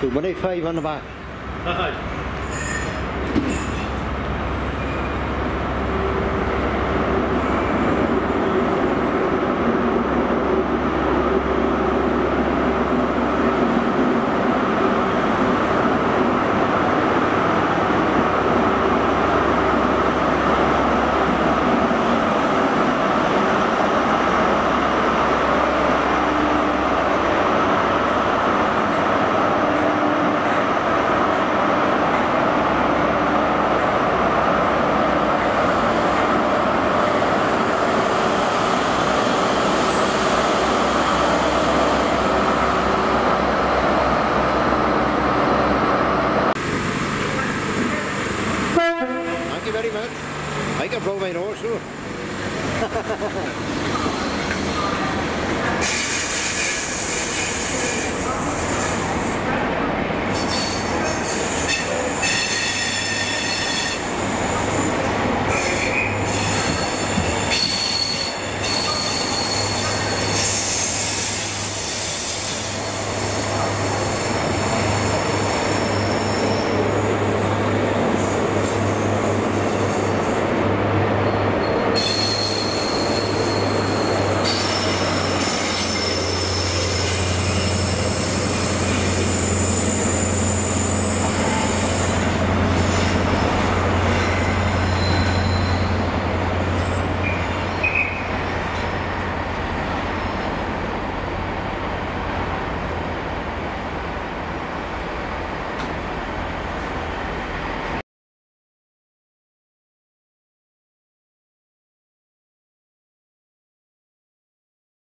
Good money, five on the back. microphone also.